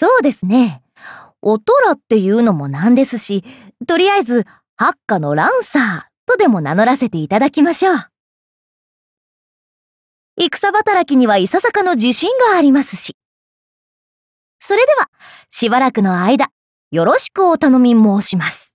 そうですね。おとらっていうのもなんですし、とりあえず、ハッカのランサーとでも名乗らせていただきましょう。戦働きにはいささかの自信がありますし。それでは、しばらくの間、よろしくお頼み申します。